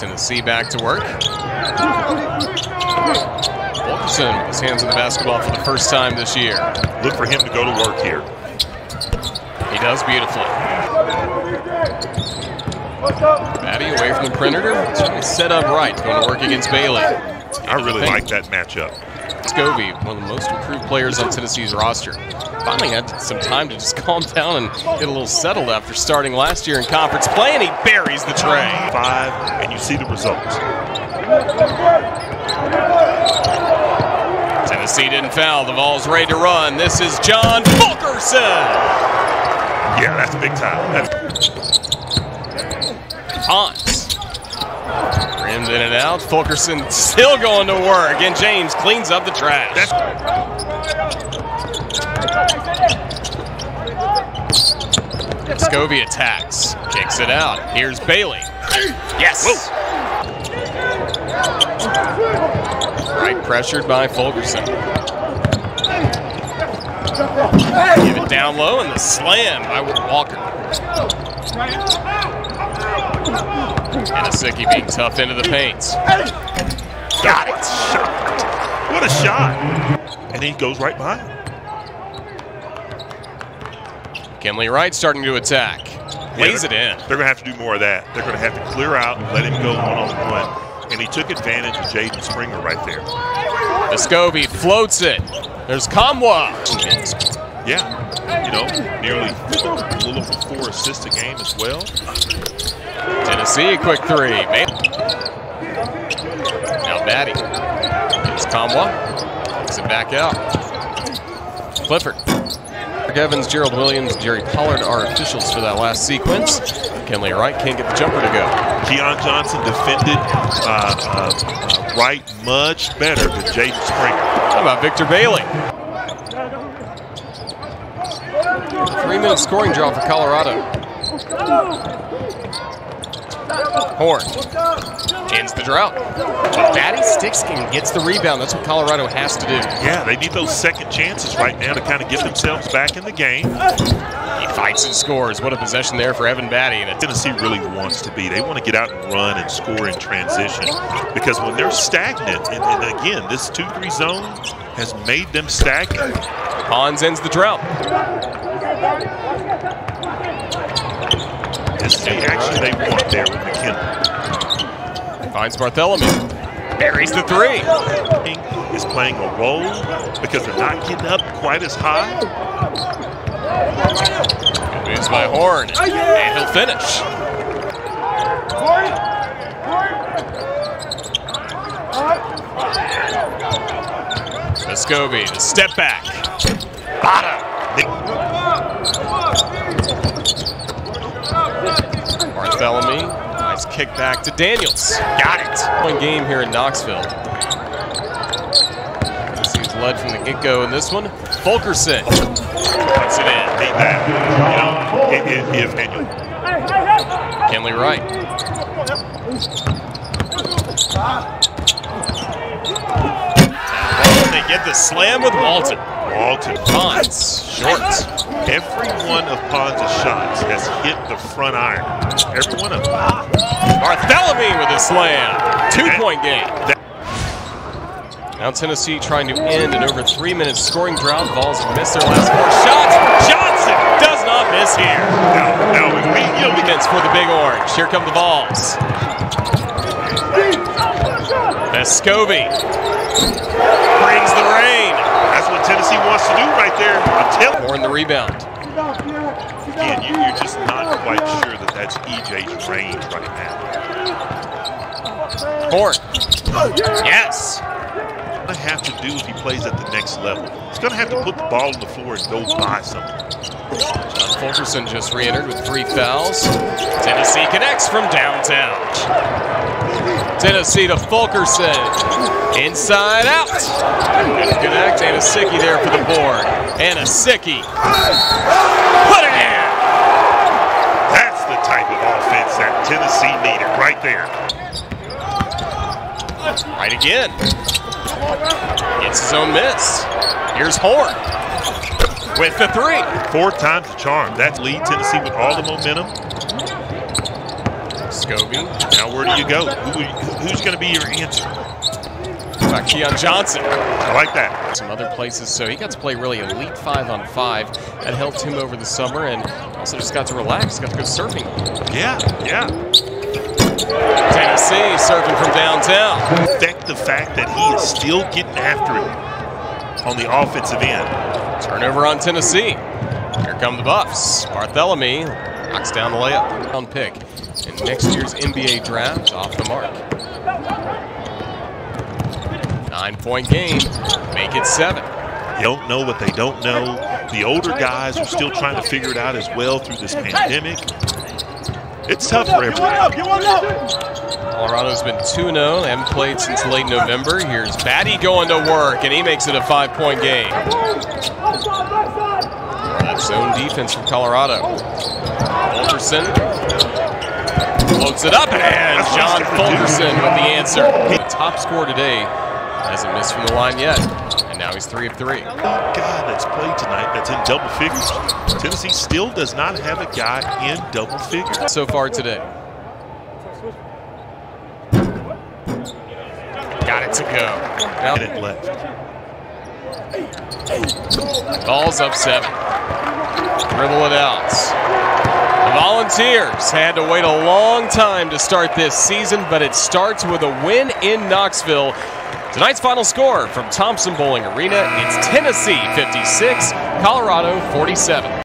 Tennessee back to work. Fulkerson with his hands on the basketball for the first time this year. Look for him to go to work here. He does beautifully. Battey away from the perimeter. Set up right, going to work against Bailey. I really like that matchup. Scovey, one of the most improved players on Tennessee's roster. Finally had some time to just calm down and get a little settled after starting last year in conference play, and he buries the tray. Five, and you see the results. Tennessee didn't foul. The ball's ready to run. This is John Fulkerson. Yeah, that's big time. That's Pons. Rimmed in and out. Fulkerson still going to work, and James cleans up the trash. Scovey attacks, kicks it out. Here's Bailey. Yes. Right pressured by Fulkerson. Give it down low and the slam by Walker. Anosike being tough into the paint. Got it. Shot. What a shot. And he goes right by him. Kenley Wright starting to attack. Lays it in. They're going to have to do more of that. They're going to have to clear out and let him go one-on-one. And he took advantage of Jaden Springer right there. Vescovi floats it. There's Nkamhoua. Yeah, you know, nearly a little over four assists a game as well. Tennessee, quick three. Now Battey. It's Nkamhoua. Takes it back out. Clifford. Evans, Gerald Williams, Jerry Pollard are officials for that last sequence. Kenley Wright can't get the jumper to go. Keon Johnson defended uh, uh, uh, Wright much better than Jaden Springer. How about Victor Bailey? Three-minute scoring draw for Colorado. Horne ends the drought. Battey sticks and gets the rebound. That's what Colorado has to do. Yeah, they need those second chances right now to kind of get themselves back in the game. He fights and scores. What a possession there for Evan Battey. And Tennessee really wants to be. They want to get out and run and score in transition because when they're stagnant, and, and again, this 2-3 zone has made them stagnant. Pons ends the drought. This is the action they want there with McKinley. Finds Barthelemy. Buries the three. Is playing a role because they're not getting up quite as high. Moves by Horne. And he'll finish. Vescovi, step back. Bottom. Barthelemy, nice kick back to Daniels. Got it. One game here in Knoxville. Tennessee's led from the get-go in this one. Fulkerson puts it in. Need that. You know, if, if, if Kenley Wright. Oh, they get the slam with Walton. Walton. Pons, short. Every one of Pons' shots has hit the front iron. Every one of them. Barthelemy with a slam. Two-point game. Now Tennessee trying to end an over three-minute scoring drought. Vols have missed their last four shots. Johnson does not miss here. No, no, we, you know, we for the Big Orange. Here come the Vols. Vescovi brings the rain. What Tennessee wants to do right there. Horne the rebound. Again, you, you're just not quite sure that that's EJ's range right now. Horne. Yes. What to have to do if he plays at the next level? He's going to have to put the ball on the floor and go buy something. John Fulkerson just re-entered with three fouls. Tennessee connects from downtown. Tennessee to Fulkerson. Inside out. Good connect. Anosike there for the board. Anosike. Put it in. That's the type of offense that Tennessee needed right there. Right again. Gets his own miss. Here's Horne with the three. Four times the charm. That's lead Tennessee with all the momentum. Scobie. Now where do you go? Who, who's going to be your answer? Back Keon Johnson. I like that. Some other places, so he got to play really elite five on five. That helped him over the summer, and also just got to relax, got to go surfing. Yeah, yeah. Tennessee surfing from downtown. Affect the fact that he is still getting after it on the offensive end. Turnover on Tennessee. Here come the Buffs. Barthelemy knocks down the layup. On pick in next year's NBA draft off the mark. Nine point game. Make it seven. They don't know what they don't know. The older guys are still trying to figure it out as well through this pandemic. It's tough for everyone. Colorado's been 2 0. They haven't played since late November. Here's Battey going to work, and he makes it a five point game. That zone defense from Colorado. Fulkerson floats it up, and John Fulkerson with the answer. The top scorer today hasn't missed from the line yet, and now he's three of three. Oh, God, that's played tonight that's in double figures. Tennessee still does not have a guy in double figures. So far today. Got it to go. Now it left. Ball's up seven. Dribble it out. The Volunteers had to wait a long time to start this season, but it starts with a win in Knoxville. Tonight's final score from Thompson Boling Arena, it's Tennessee 56, Colorado 47.